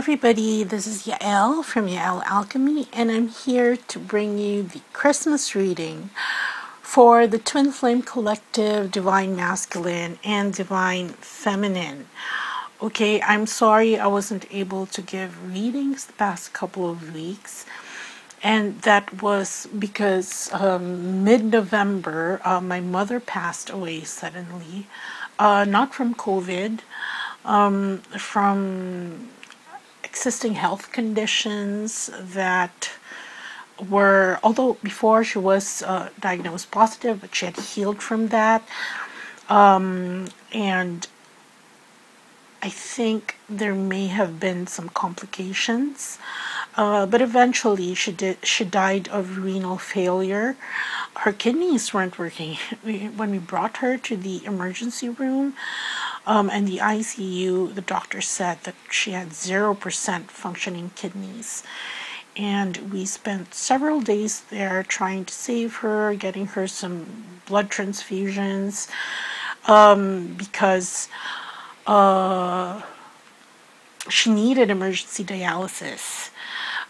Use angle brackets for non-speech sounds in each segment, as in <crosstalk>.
everybody, this is Yael from Yael Alchemy, and I'm here to bring you the Christmas reading for the Twin Flame Collective, Divine Masculine, and Divine Feminine. Okay, I'm sorry I wasn't able to give readings the past couple of weeks, and that was because um, mid November uh, my mother passed away suddenly, uh, not from COVID. Um, from existing health conditions that were, although before she was uh, diagnosed positive, but she had healed from that. Um, and I think there may have been some complications, uh, but eventually she did. She died of renal failure. Her kidneys weren't working. <laughs> when we brought her to the emergency room, um, and the ICU, the doctor said that she had 0% functioning kidneys. And we spent several days there trying to save her, getting her some blood transfusions, um, because uh, she needed emergency dialysis.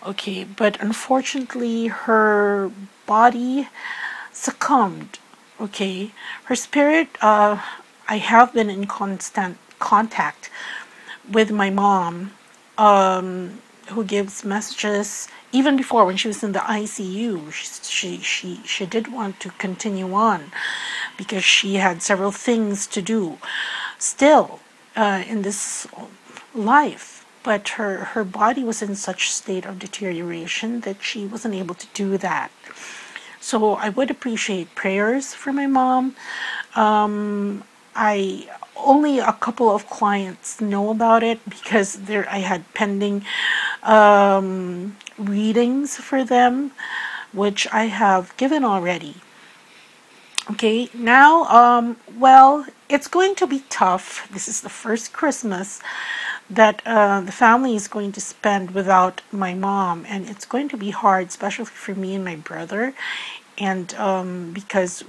Okay, but unfortunately, her body succumbed. Okay, her spirit uh, I have been in constant contact with my mom, um, who gives messages even before when she was in the ICU. She she she, did want to continue on because she had several things to do still uh, in this life. But her, her body was in such state of deterioration that she wasn't able to do that. So I would appreciate prayers for my mom. Um, I only a couple of clients know about it because there I had pending um, readings for them, which I have given already. Okay, now, um, well, it's going to be tough. This is the first Christmas that uh, the family is going to spend without my mom, and it's going to be hard, especially for me and my brother, and um, because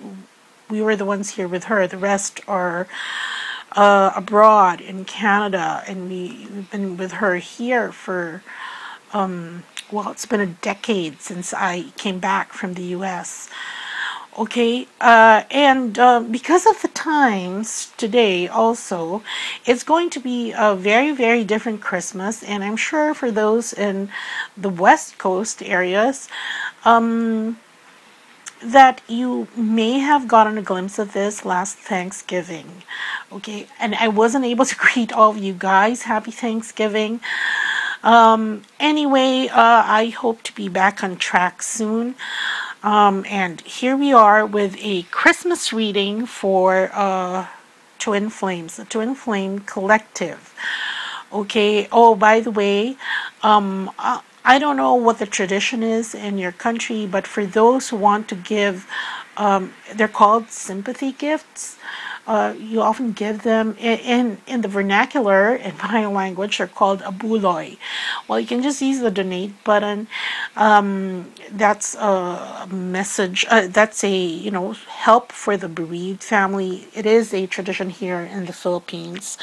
we were the ones here with her. The rest are uh, abroad in Canada, and we, we've been with her here for, um, well, it's been a decade since I came back from the US. Okay, uh, and uh, because of the times today, also, it's going to be a very, very different Christmas, and I'm sure for those in the West Coast areas, um, that you may have gotten a glimpse of this last Thanksgiving. Okay, and I wasn't able to <laughs> greet all of you guys. Happy Thanksgiving. Um, anyway, uh, I hope to be back on track soon. Um, and here we are with a Christmas reading for uh, Twin Flames, the Twin Flame Collective. Okay, oh, by the way, um, uh, I don't know what the tradition is in your country, but for those who want to give, um, they're called sympathy gifts. Uh, you often give them in, in, the vernacular <laughs> in my language are called abuloy. Well, you can just use the donate button. Um, that's a message. Uh, that's a you know help for the bereaved family. It is a tradition here in the Philippines.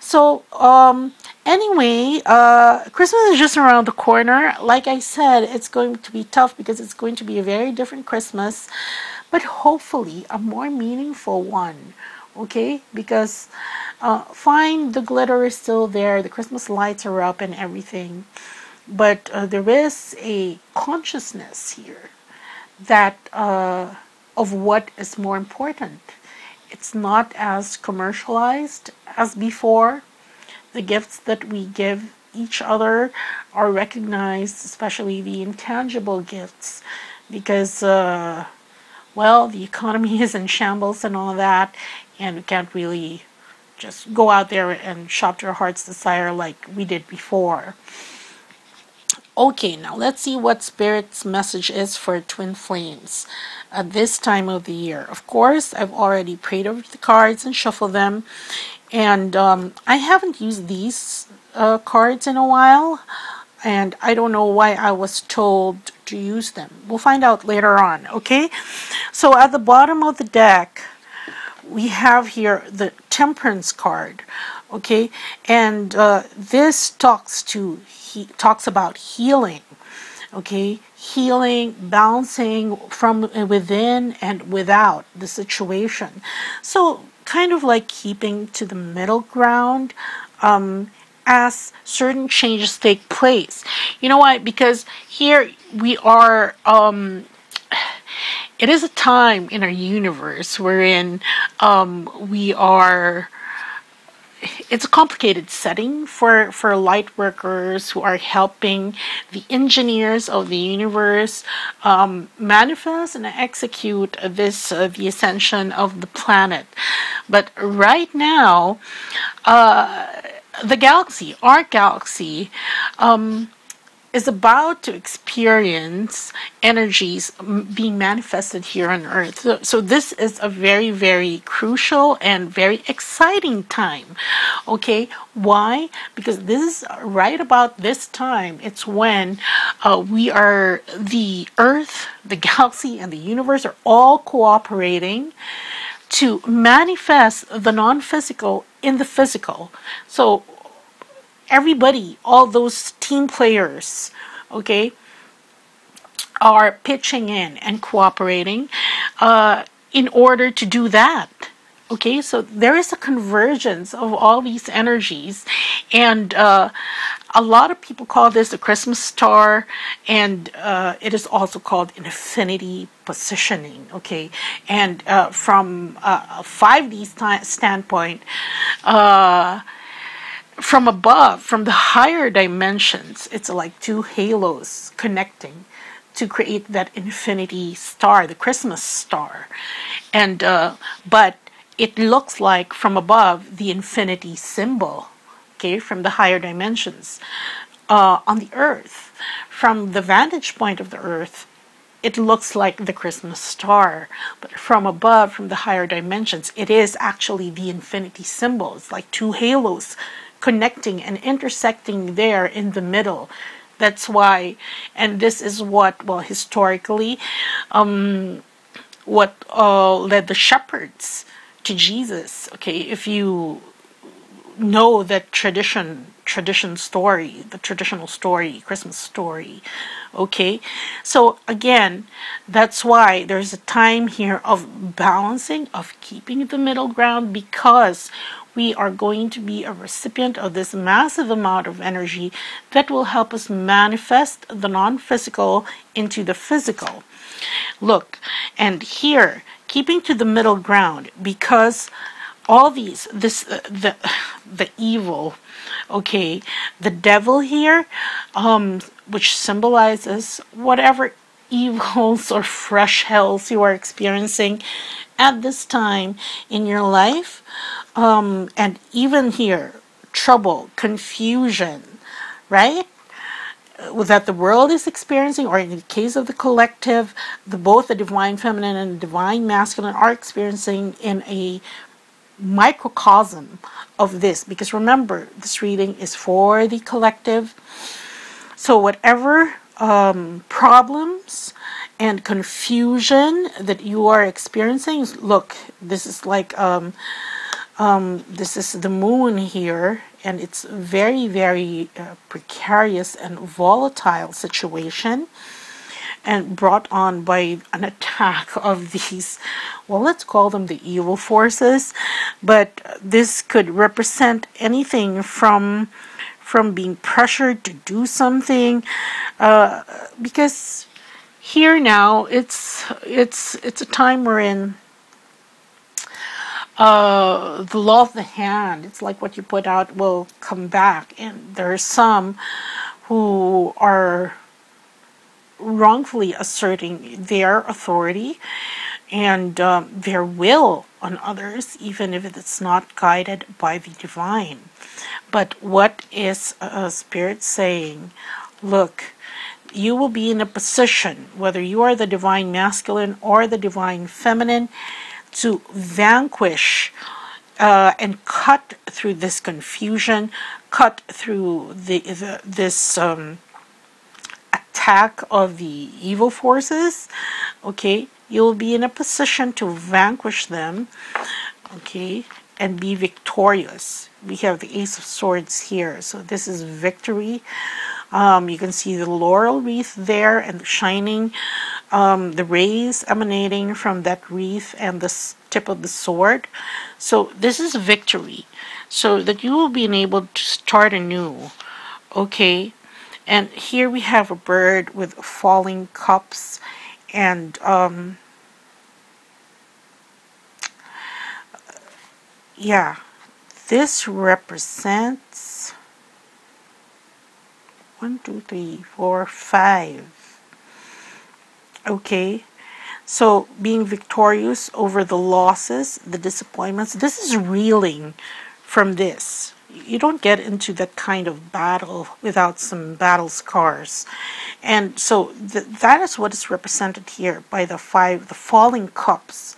So um, Anyway, uh, Christmas is just around the corner. Like I said, it's going to be tough because it's going to be a very different Christmas, but hopefully a more meaningful one. Okay, because uh, fine, the glitter is still there, the Christmas lights are up and everything, but uh, there is a consciousness here that uh, of what is more important. It's not as commercialized as before the gifts that we give each other are recognized, especially the intangible gifts, because, uh, well, the economy <laughs> is in shambles and all that, and we can't really just go out there and shop to our heart's desire like we did before. Okay, now let's see what Spirit's message is for Twin Flames at this time of the year. Of course, I've already prayed over the cards and shuffled them, and um, I haven't used these uh, cards in a while, and I don't know why I was told to use them. We'll find out later on, okay? So at the bottom of the deck, we have here the temperance card okay and uh, this talks to he talks about healing okay healing balancing from within and without the situation so kind of like keeping to the middle ground um, as certain changes take place. You know why? Because here we are. Um, <sighs> it is a time in our universe wherein um, we are it's a complicated setting for for light workers who are helping the engineers of the universe um, manifest and execute this uh, the ascension of the planet. But right now uh, the galaxy our galaxy um, is about to experience energies being manifested here on earth. So, so, this is a very, very crucial and very exciting time. Okay, why? Because this is right about this time. It's when uh, we are, the earth, the <laughs> galaxy, and the universe are all cooperating to manifest the non physical in the physical. So, everybody, all those team players, okay, are pitching in and cooperating uh, in order to do that. Okay, so there is a convergence of all these energies, and uh, a lot of people call this the Christmas star, and uh, it is also called infinity positioning. Okay, and uh, from a 5D st- standpoint, uh, from above, from the higher dimensions, it's like two halos connecting to create that infinity star, the Christmas star. And uh, but it looks like from above the infinity symbol, okay, from the higher dimensions. Uh, on the earth, from the vantage point of the earth, it looks like the Christmas star, but from above, from the higher dimensions, it is actually the infinity symbol. It's like two halos connecting and intersecting there in the middle. That's why, and this is what, well, historically, um, what uh, led the shepherds to Jesus. Okay, if you know that tradition, tradition story, the traditional story, Christmas story. Okay, so again, that's why there's a time here of balancing, of keeping the middle ground because we are going to be a recipient of this massive amount of energy that will help us manifest the non physical into the physical. Look, and here, keeping to the middle ground because all these this uh, the the evil okay the devil here um which symbolizes whatever evils or fresh hells you are experiencing at this time in your life um, and even here, trouble, confusion, right? Uh, that the world is experiencing, or in the case of the collective, the both the divine feminine and the divine masculine are experiencing in a microcosm of this. Because remember, this reading is for the collective. So whatever um, problems and confusion that you are experiencing, look, this is like um, um, this is the moon here, and it's very, very uh, precarious and volatile situation, and brought on by an attack of these, well, let's call them the evil forces, but this could represent anything from from being pressured to do something, uh, because here now it's it's it's a time we're in uh, the law of the hand, it's like what you put out will come back. And there are some who are wrongfully asserting their authority and um, their will on others, even if it's not guided by the divine. But what is a spirit saying? Look, you will be in a position, whether you are the divine masculine or the divine feminine, to vanquish uh, and cut through this confusion, cut through the, the this um, attack of the evil forces. Okay, you'll be in a position to vanquish them okay, and be victorious. We have the Ace of Swords here, so this is victory. Um, you can see the laurel wreath there and shining, um, the rays emanating from that wreath and the tip of the sword. So this is victory, so that you will be enabled to start anew, okay. And here we have a bird with falling cups and um, yeah, this represents one, two, three, four, five. Okay, so being victorious over the losses, the disappointments, this is reeling from this. You don't get into that kind of battle without some battle scars. And so th that is what is represented here by the five, the falling cups,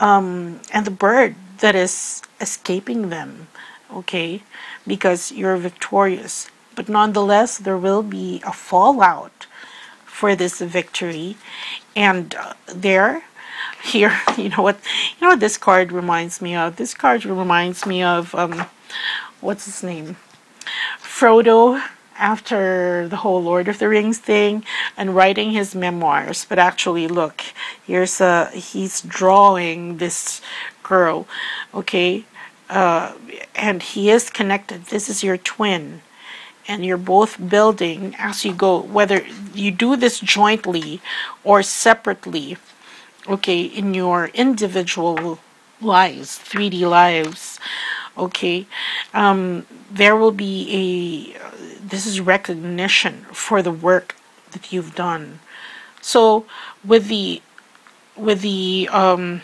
um, and the bird that is escaping them, okay, because you're victorious. But nonetheless, there will be a fallout for this victory. And uh, there, here, <laughs> you know what, you know what this card reminds me of? This card reminds me of, um, what's his name? Frodo after the whole Lord of the Rings thing and writing his memoirs. But actually, look, here's a he's drawing this girl, okay, uh, and he is connected. This is your twin, and you're both building as you go. Whether you do this jointly or separately, okay, in your individual lives, 3D lives, okay, um, there will be a this is recognition for the work that you've done. So with the with the um,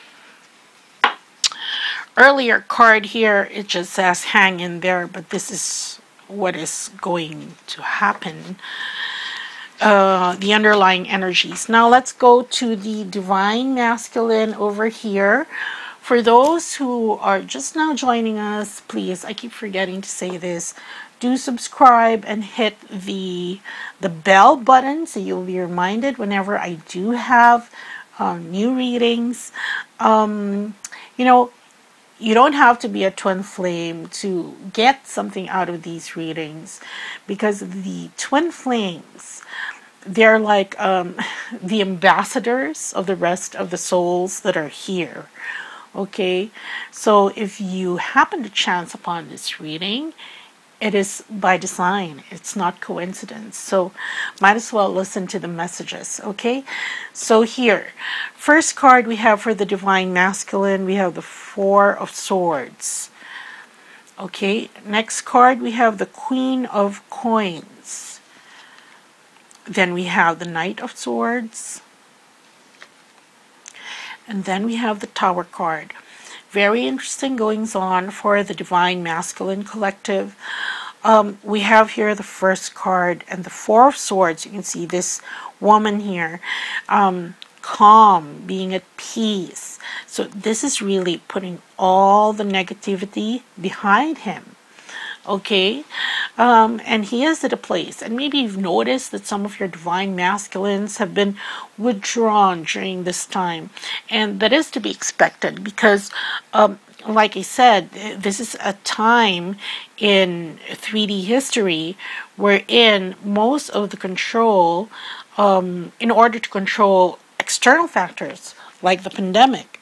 earlier card here, it just says hang in there, but this is what is going to happen. Uh, the underlying energies. Now let's go to the divine masculine over here. For those who are just now joining us, please, I keep forgetting to say this, do subscribe and hit the the bell button so you'll be reminded whenever I do have um, new readings. Um, you know, you don't have to be a twin flame to get something out of these readings because the twin flames they're like um, <laughs> the ambassadors of the rest of the souls that are here okay? So if you happen to chance upon this reading it is by design. It's not coincidence. So might as well listen to the messages okay? So here. First card we have for the divine masculine we have the four of swords. Okay? Next card we have the queen of coins. Then we have the knight of swords and then we have the tower card very interesting goings on for the Divine Masculine Collective. Um, we have here the first card and the Four of Swords. You can see this woman here, um, calm, being at peace. So this is really putting all the negativity behind him okay? Um, and he is at a place, and maybe you've noticed that some of your divine masculines have been withdrawn during this time, and that is to be expected because. Um, like I said, this is a time in 3D history wherein most of the control, um, in order to control external factors like the pandemic,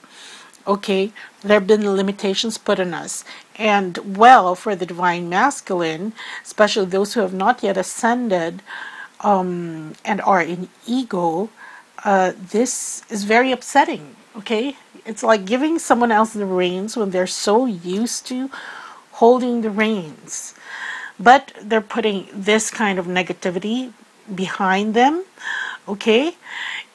okay, there have been limitations put on us. And well, for the divine masculine, especially those who have not yet ascended um, and are in ego, uh, this is very upsetting. Okay, it's like giving someone else the reins when they're so used to holding the reins. But they're putting this kind of negativity behind them. Okay,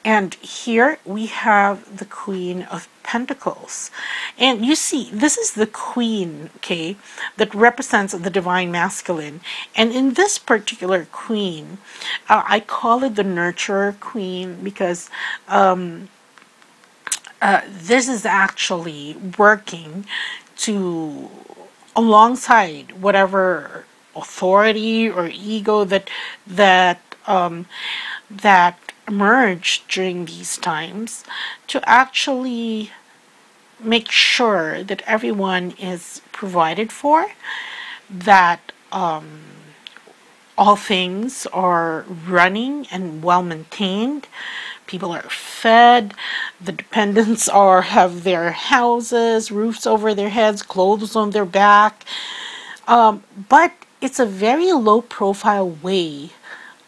and here we have the Queen of Pentacles. And you see, this is the Queen, okay, that represents the Divine Masculine. And in this particular Queen, uh, I call it the Nurturer Queen because um, uh, this is actually working to alongside whatever authority or ego that that um, that emerged during these times to actually make sure that everyone is provided for, that um, all things are running and well maintained. People are fed. The dependents <laughs> are have their houses, roofs over their heads, clothes on their back. Um, but it's a very low profile way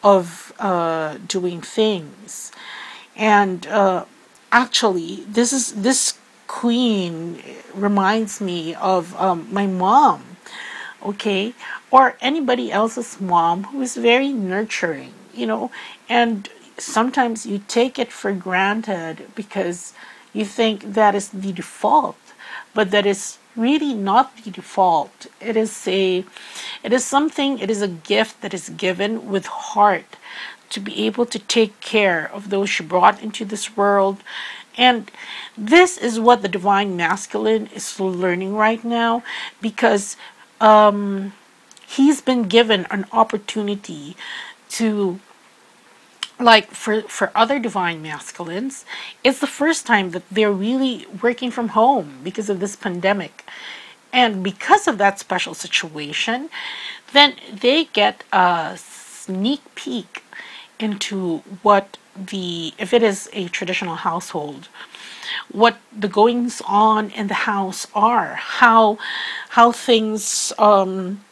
of uh, doing things. And uh, actually, this is this queen reminds me of um, my mom, okay, or anybody else's mom who is very nurturing, you know, and sometimes you take it for granted because you think that is the default, but that is really not the default. It is a it is something, it is a gift that is given with heart to be able to take care of those she brought into this world. And this is what the divine masculine is learning right now because um, he's been given an opportunity to like for for other divine masculines it's the first time that they're really working from home because of this pandemic. And because of that special situation then they get a sneak peek into what the if it is a traditional household what the goings on in the house are how how things um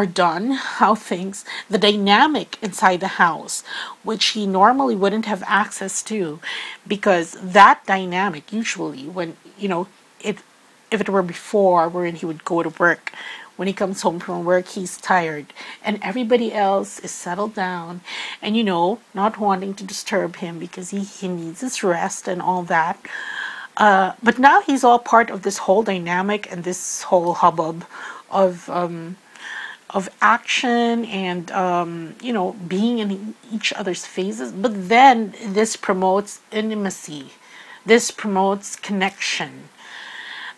are done, how things, the dynamic inside the house, which he normally wouldn't have access to, because that dynamic usually, when you know it, if it were before, wherein he would go to work, when he comes home from work, he's tired, and everybody else is settled down, and you know, not wanting to disturb him because he, he needs his rest and all that. Uh, but now he's all part of this whole dynamic and this whole hubbub of um, of action and um, you know being in each other's faces. But then this promotes intimacy. This promotes connection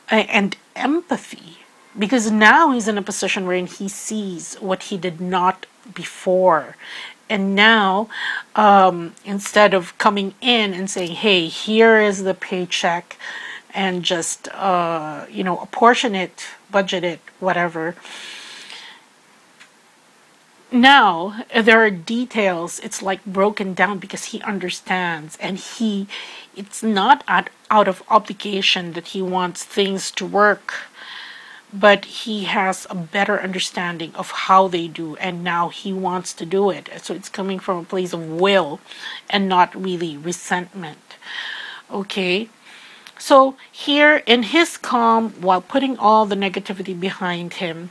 and empathy. Because now he's in a position wherein he sees what he did not before. And now um, instead of coming in and saying hey here is the paycheck and just uh, you know apportion it budget it whatever now there are details. It's like broken down because he understands and he it's not out, out of obligation that he wants things to work but he has a better understanding of how they do and now he wants to do it. So it's coming from a place of will and not really resentment. Okay? So here in his calm while putting all the negativity behind him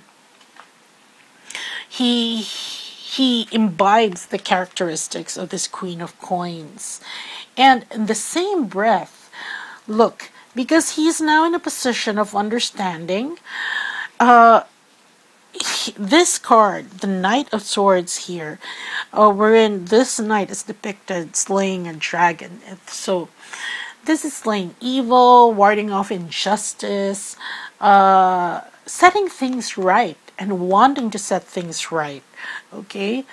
he he imbibes the characteristics of this queen of coins. And in the same breath look because he's now in a position of understanding uh, he, this card the knight of swords here uh, wherein this knight is depicted slaying a dragon. So this is slaying evil warding off injustice uh, setting things right and wanting to set things right. Okay?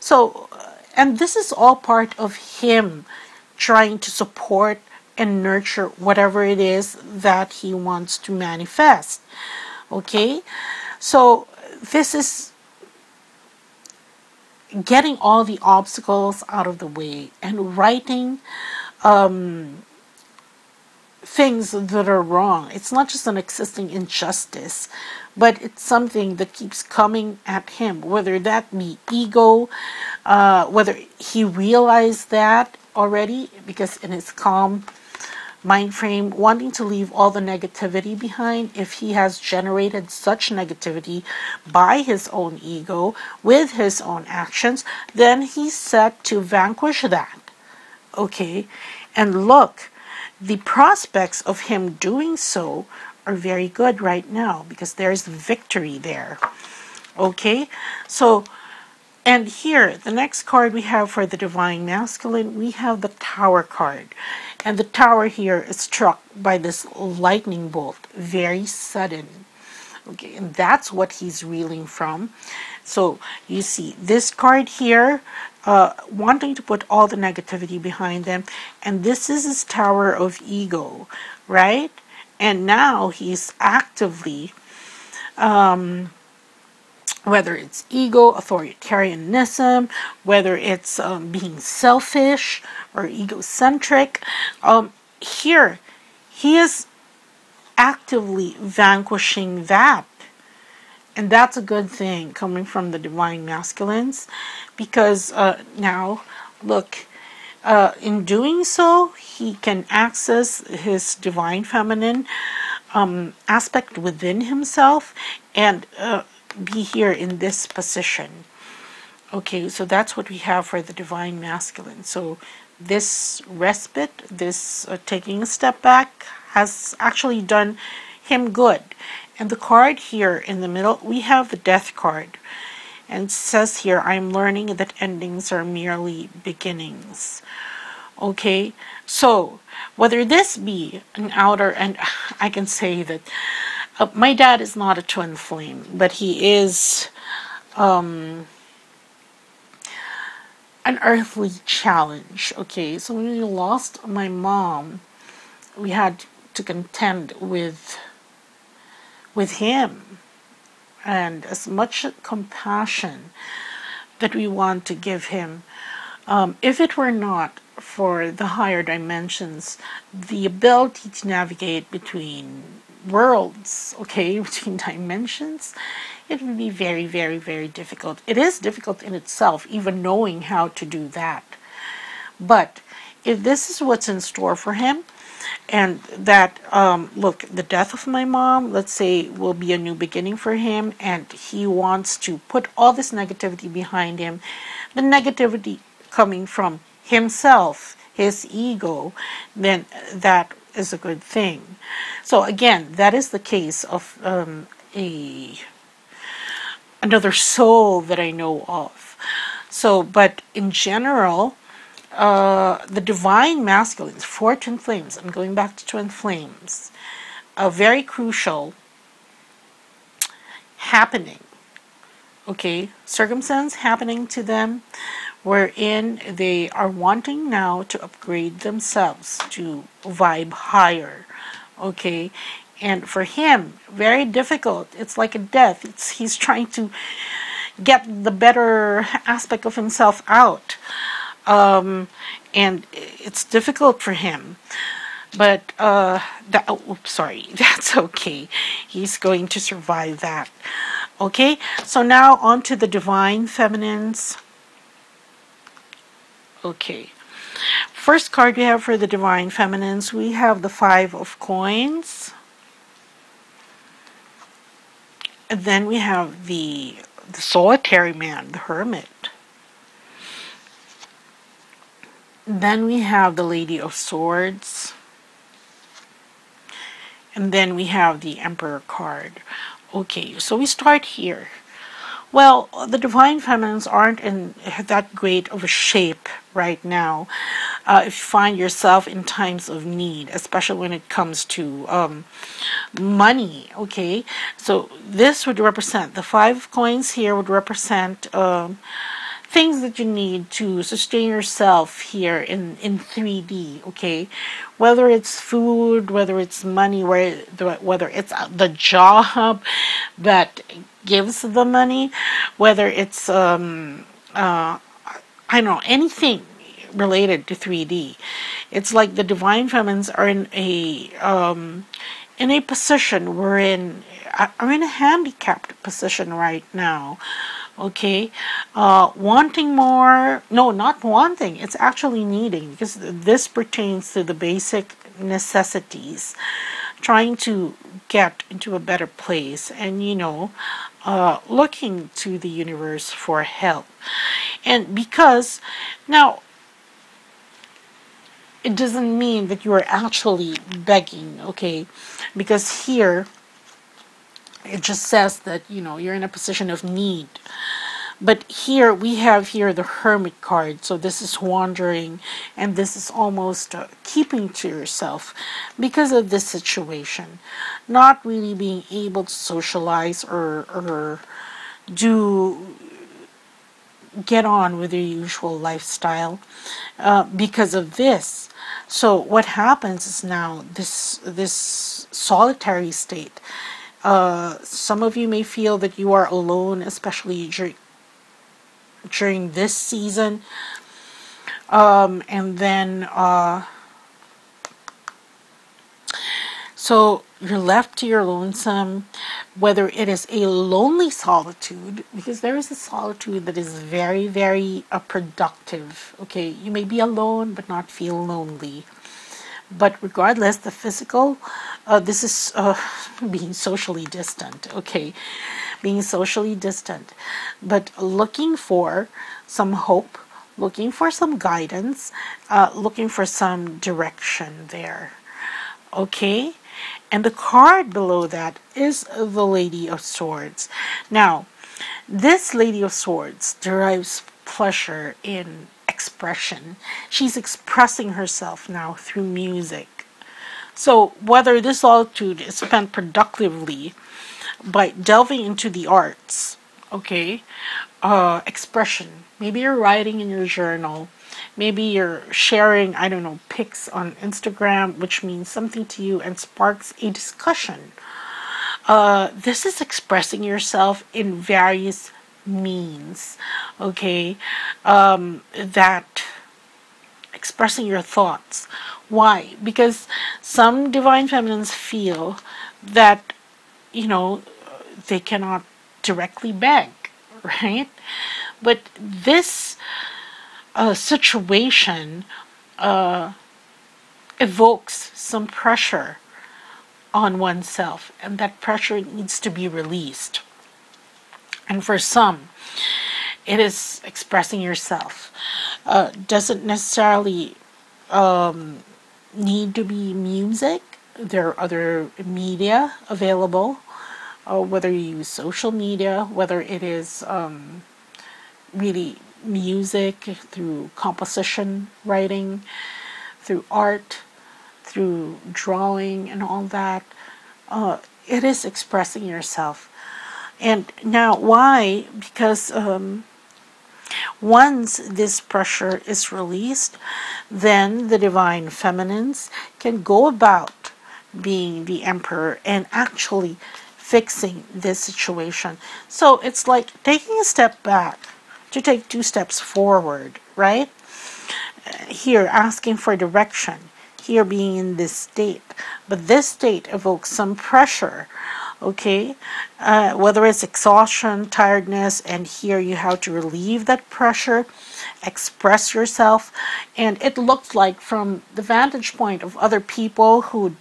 So, uh, and this is all part of him trying to support and nurture whatever it is that he wants to manifest. Okay? So, this is getting all the obstacles out of the way and righting um, things that are wrong. It's not just an existing injustice, but it's something that keeps coming at him, whether that be ego, uh, whether he realized that already, because in his calm mind frame, wanting to leave all the negativity behind, if he has generated such negativity by his own ego with his own actions, then he's set to vanquish that. Okay, and look the prospects of him doing so are very good right now because there's victory there. Okay, so and here the next card we have for the divine masculine, we have the tower card. And the tower here is struck by this lightning bolt, very sudden. Okay, and that's what he's reeling from. So you see this card here uh, wanting to put all the negativity behind them. And this is his tower of ego, right? and now he's actively um, whether it's ego, authoritarianism, whether it's um, being selfish or egocentric. Um, here, he is actively vanquishing that. And that's a good thing coming from the divine masculines because uh, now, look, uh, in doing so, he can access his divine feminine um, aspect within himself and uh, be here in this position. Okay, so that's what we have for the divine masculine. So this respite, this uh, taking a step back, has actually done him good. And the card here in the middle, we have the death card. And says here, I'm learning that endings are merely beginnings. Okay, so whether this be an outer, and <sighs> I can say that uh, my dad is not a twin flame, but he is um, an earthly challenge. Okay, so when we lost my mom, we had to contend with with him, and as much compassion that we want to give him. Um, if it were not for the higher dimensions, the ability to navigate between worlds, okay, <laughs> between dimensions, it would be very, very, very difficult. It is difficult in itself, even knowing how to do that. But if this is what's in store for him, and that, um, look, the death of my mom, let's say, will be a new beginning for him, and he wants to put all this negativity behind him, the negativity coming from himself, his ego, then that is a good thing. So again, that is the case of um, a another soul that I know of. So, but in general, uh, the divine masculines, for twin flames. I'm going back to twin flames. A very crucial happening. Okay, circumstance happening to them wherein they are wanting now to upgrade themselves to vibe higher. Okay, and for him, very difficult. It's like a death. It's he's trying to get the better aspect of himself out, um, and it's difficult for him. But uh, that, oh, oops, sorry, <laughs> that's okay. He's going to survive that. Okay, so now on to the divine feminines. Okay. First card we have for the Divine Feminines, we have the Five of Coins. And then we have the, the Solitary Man, the Hermit. Then we have the Lady of Swords. And then we have the Emperor card. Okay, so we start here. Well, the divine feminines aren't in that great of a shape right now. Uh, if you find yourself in times of need, especially when it comes to um, money, okay? So this would represent the five coins here would represent um, things that you need to sustain yourself here in, in 3D, okay? Whether it's food, whether it's money, whether it's the job that gives the money, whether it's, um, uh, I don't know, anything related to 3D. It's like the divine feminines are in a um, in a position wherein I'm in a handicapped position right now. Okay, uh, wanting more? No, not wanting. It's actually needing because this pertains to the basic necessities. Trying to get into a better place, and you know, uh, looking to the universe for help. And because now it doesn't mean that you are actually begging, okay? Because here it just says that, you know, you're in a position of need. But here we have here the hermit card. So this is wandering and this is almost uh, keeping to yourself because of this situation. Not really being able to socialize or, or do get on with your usual lifestyle uh, because of this. So what happens is now this this solitary state. Uh, some of you may feel that you are alone, especially during during this season. Um, and then uh, so you're left to your lonesome, whether it is a lonely solitude, because there is a solitude that is very, very uh, productive. Okay, you may be alone but not feel lonely. But regardless, the physical, uh, this is uh, <laughs> being socially distant. Okay, being socially distant, but looking for some hope, looking for some guidance, uh, looking for some direction there. Okay and the card below that is the Lady of Swords. Now, this Lady of Swords derives pleasure in expression. She's expressing herself now through music. So, whether this solitude is spent productively by delving into the arts, okay, uh, expression, maybe you're writing in your journal, maybe you're sharing, I don't know, pics on Instagram, which means something to you and sparks a discussion. Uh, this is expressing yourself in various means, okay? Um, that expressing your thoughts. Why? Because some divine feminines feel that, you know, they cannot directly beg, <laughs> right? But this a situation uh, evokes some pressure on oneself, and that pressure needs to be released. And for some, it is expressing yourself. Uh, doesn't necessarily um, need to be music. There are other media available, uh, whether you use social media, whether it is um, really music, through composition writing, through art, through drawing, and all that. Uh, it is expressing yourself. And now, why? Because um, once this pressure is released, then the divine feminines can go about being the emperor and actually fixing this situation. So it's like taking a step back to take two steps forward, right? Here, asking for direction, here being in this state. But this state evokes some pressure, okay? Uh, whether it's exhaustion, tiredness, and here you have to relieve that pressure, express yourself. And it looks like, from the vantage point of other people who,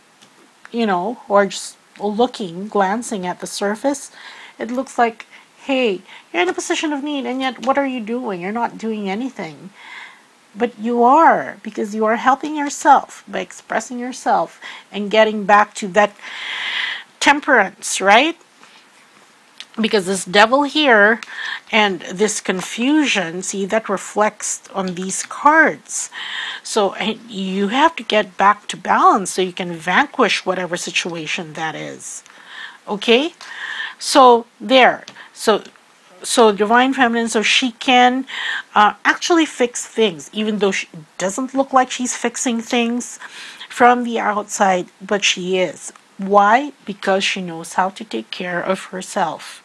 you know, who are just looking, glancing at the surface, it looks like hey, you're in a position of need, and yet what are you doing? You're not doing anything. But you are, because you are helping yourself by expressing yourself and getting back to that temperance, right? Because this devil here and this confusion, see, that reflects on these cards. So you have to get back to balance so you can vanquish whatever situation that is. Okay? So there. So, so divine feminine, so she can uh, actually fix things, even though she doesn't look like she's fixing things from the outside, but she is. Why? Because she knows how to take care of herself.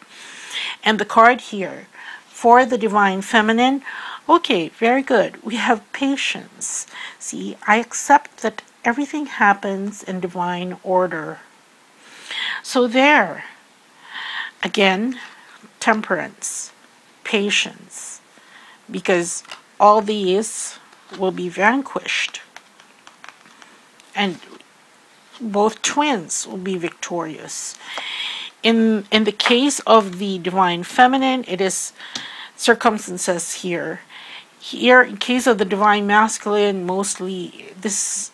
And the card here for the divine feminine, okay, very good. We have patience. See, I accept that everything happens in divine order. So there, again, temperance, patience, because all these will be vanquished. And both twins will be victorious. In, in the case of the divine feminine, it is circumstances here. Here, in case of the divine masculine, mostly this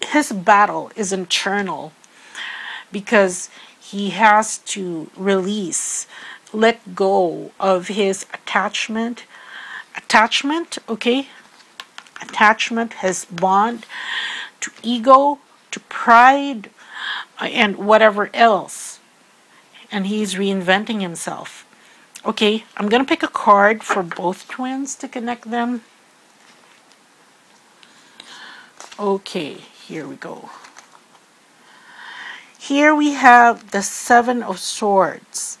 his battle is internal because he has to release let go of his attachment. Attachment, okay? Attachment, his bond to ego, pride, uh, and whatever else. And he's reinventing himself. Okay, I'm going to pick a card for both twins to connect them. Okay, here we go. Here we have the Seven of Swords.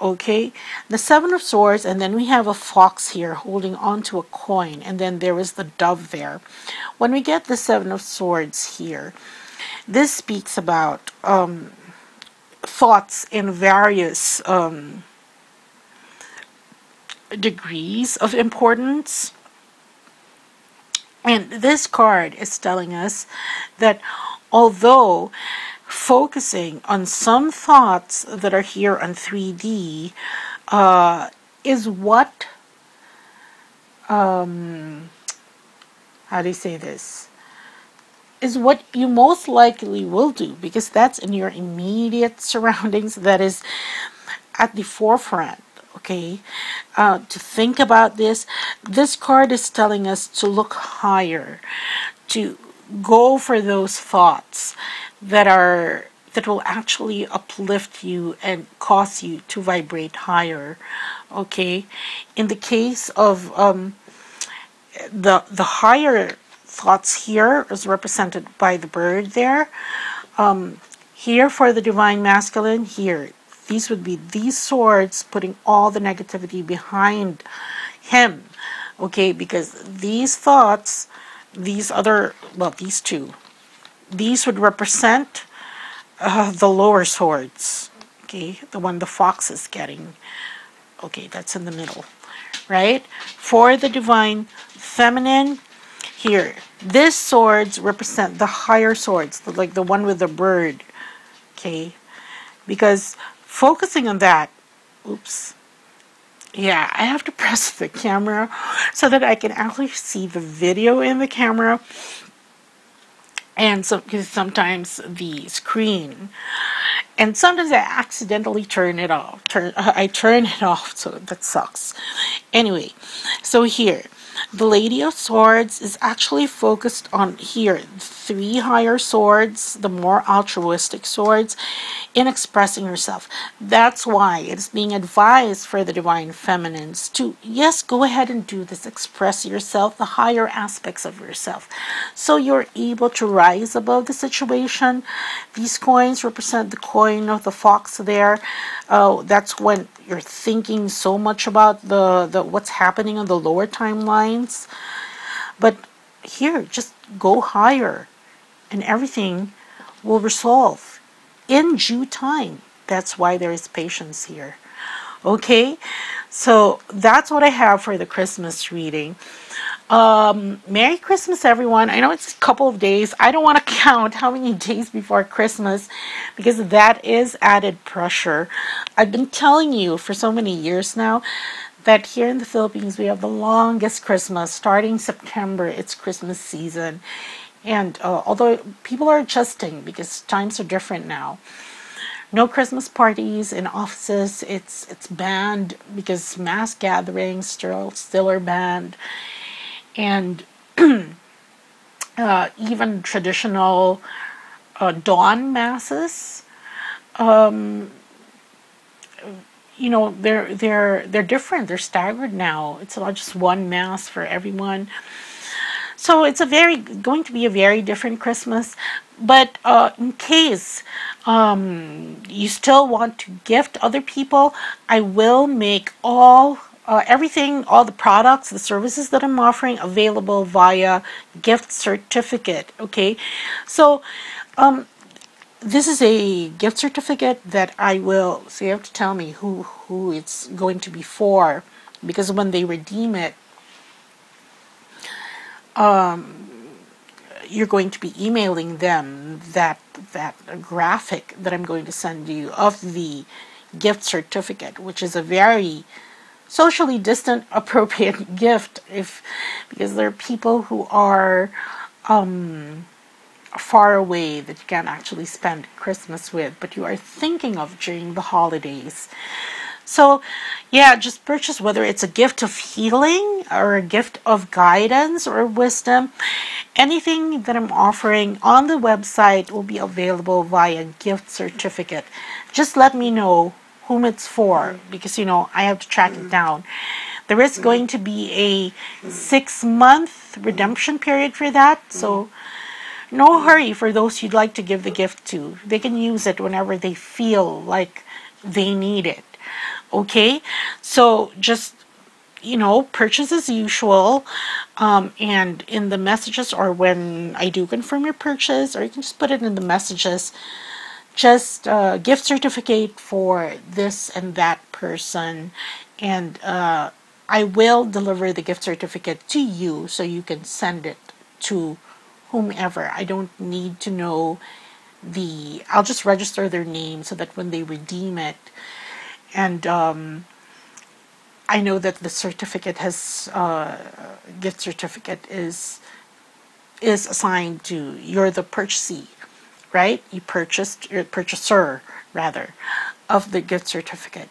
Okay, the Seven of Swords, and then we have a fox here holding onto a coin, and then there is the dove there. When we get the Seven of Swords here, this speaks about um, thoughts in various um, degrees of importance. And this card is telling us that although focusing on some thoughts that are here on 3D uh, is what, um, how do you say this? Is what you most likely will do because that's in your immediate surroundings, that is at the forefront okay? Uh, to think about this this card is telling us to look higher to go for those thoughts that are that will actually uplift you and cause you to vibrate higher okay? In the case of um, the the higher thoughts here is represented by the bird there. Um, here for the divine masculine here these would be these swords putting all the negativity behind him okay? Because these thoughts these other well these two these would represent uh, the lower swords okay? The one the fox is getting okay? That's in the middle right? For the divine feminine here this swords represent the higher swords like the one with the bird okay? Because focusing on that, oops, yeah, I have to <laughs> press the camera so that I can actually see the video in the camera. And so sometimes the screen and sometimes I accidentally turn it off turn <laughs> I turn it off so that sucks. Anyway so here the Lady of Swords is actually focused on here, three higher swords, the more altruistic swords, in expressing herself. That's why it's being advised for the Divine Feminines to, yes, go ahead and do this. Express yourself, the higher aspects of yourself. So you're able to rise above the situation. These coins represent the coin of the fox there. Uh, that's when you're thinking so much about the, the what's happening on the lower timelines. But here, just go higher and everything will resolve in due time. That's why there is patience here. Okay, so that's what I have for the Christmas reading. Um, Merry Christmas, everyone. I know it's a couple of days. I don't want to <laughs> count how many days before Christmas because that is added pressure. I've been telling you for so many years now that here in the Philippines we have the longest Christmas. Starting September, it's Christmas season. And uh, although people are adjusting because times are different now, no Christmas parties in offices. It's it's banned because mass gatherings still still are banned and <clears throat> uh, even traditional uh, dawn masses. Um, you know they're they're they're different. They're staggered now. It's not just one mass for everyone. So it's a very going to be a very different Christmas. But uh, in case um, you still want to gift other people, I will make all uh, everything, all the products, the services that I'm offering available via gift certificate. Okay, so um, this is a gift certificate that I will. So you have to tell me who who it's going to be for, because when they redeem it, um, you're going to be emailing them that that graphic that I'm going to send you of the gift certificate, which is a very socially distant <laughs> appropriate gift if because there are people who are um, far away that you can't actually spend Christmas with, but you are thinking of during the holidays. So, yeah, just purchase whether it's a gift of healing or a gift of guidance or wisdom. Anything that I'm offering on the website will be available via gift certificate. Just let me know whom it's for because you know I have to track it down. There is going to be a six month redemption period for that, so no hurry for those you'd like to give the gift to. They can use it whenever they feel like they need it. Okay, so just you know, purchase as usual. Um, and in the messages, or when I do confirm your purchase, or you can just put it in the messages, just a gift certificate for this and that person. And uh, I will deliver the gift certificate to you so you can send it to whomever. I don't need to know the, I'll just register their name so that when they redeem it, and um, I know that the certificate has uh, gift certificate is is assigned to you're the purchasee, right? You purchased your purchaser rather of the gift certificate.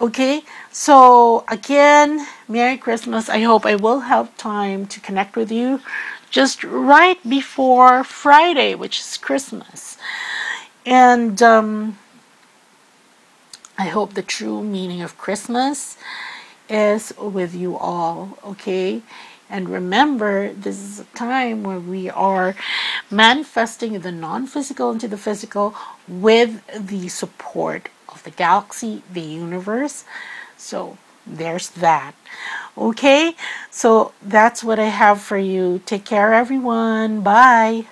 Okay, so again, Merry Christmas. I hope I will have time to connect with you just right before Friday, which is Christmas. And um, I hope the true meaning of Christmas is with you all, okay? And remember, this is a time where we are manifesting the non physical into the physical with the support of the galaxy, the universe. So there's that. Okay, so that's what I have for you. Take care, everyone. Bye.